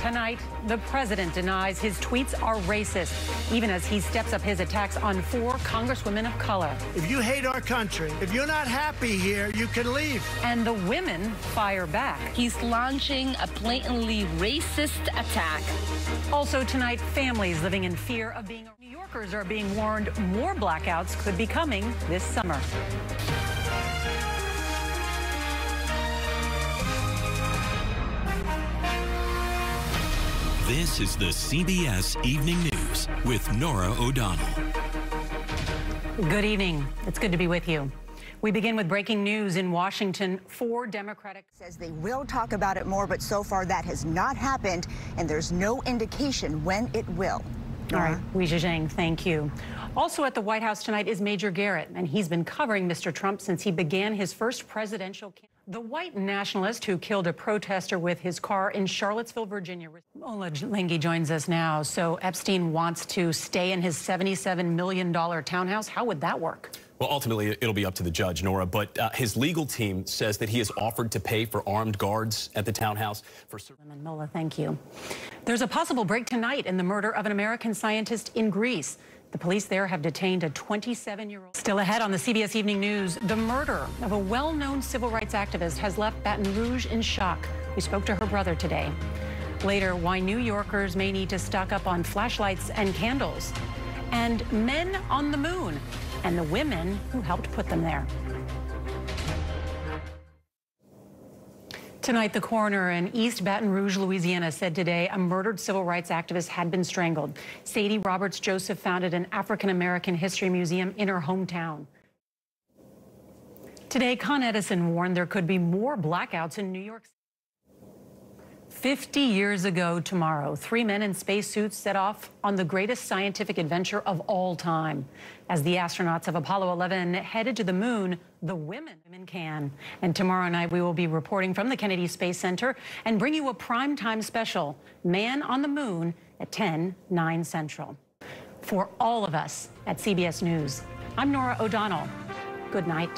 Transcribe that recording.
tonight, the president denies his tweets are racist, even as he steps up his attacks on four congresswomen of color. If you hate our country, if you're not happy here, you can leave. And the women fire back. He's launching a blatantly racist attack. Also tonight, families living in fear of being... New Yorkers are being warned more blackouts could be coming this summer. This is the CBS Evening News with Norah O'Donnell. Good evening. It's good to be with you. We begin with breaking news in Washington. Four Democratic says they will talk about it more, but so far that has not happened, and there's no indication when it will. All right, Weijia Jiang, thank you. Also at the White House tonight is Major Garrett, and he's been covering Mr. Trump since he began his first presidential campaign. The white nationalist who killed a protester with his car in Charlottesville, Virginia. Ola Lenghi joins us now. So Epstein wants to stay in his $77 million townhouse. How would that work? Well, ultimately, it'll be up to the judge, Norah. But uh, his legal team says that he has offered to pay for armed guards at the townhouse. For Mola, thank you. There's a possible break tonight in the murder of an American scientist in Greece. The police there have detained a 27-year-old. Still ahead on the CBS Evening News, the murder of a well-known civil rights activist has left Baton Rouge in shock. We spoke to her brother today. Later, why New Yorkers may need to stock up on flashlights and candles. And men on the moon and the women who helped put them there. Tonight, the coroner in East Baton Rouge, Louisiana, said today a murdered civil rights activist had been strangled. Sadie Roberts Joseph founded an African American history museum in her hometown. Today, Con Edison warned there could be more blackouts in New York. 50 years ago tomorrow, three men in spacesuits set off on the greatest scientific adventure of all time. As the astronauts of Apollo 11 headed to the moon, the women, women can. And tomorrow night, we will be reporting from the Kennedy Space Center and bring you a primetime special, Man on the Moon, at 10, 9 Central. For all of us at CBS News, I'm Norah O'Donnell. Good night.